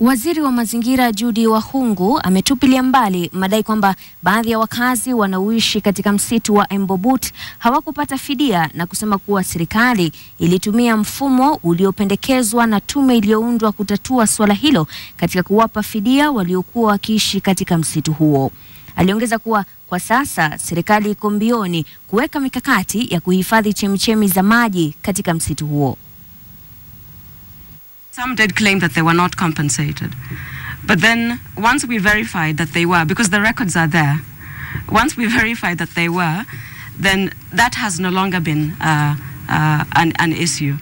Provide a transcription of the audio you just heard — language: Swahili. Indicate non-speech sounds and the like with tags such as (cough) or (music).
Waziri wa mazingira Judy Wahungu ametupilia mbali madai kwamba baadhi ya wakazi wanaoishi katika msitu wa Embobut hawakupata fidia na kusema kuwa serikali ilitumia mfumo uliopendekezwa na tume iliyoundwa kutatua suala hilo katika kuwapa fidia waliokuwa wakiishi katika msitu huo. Aliongeza kuwa kwa sasa serikali iko mbioni kuweka mikakati ya kuhifadhi chemichemi za maji katika msitu huo. Some did claim that they were not compensated. But then, once we verified that they were, because the records are there, once we (laughs) verified that they were, then that has no longer been uh, uh, an, an issue.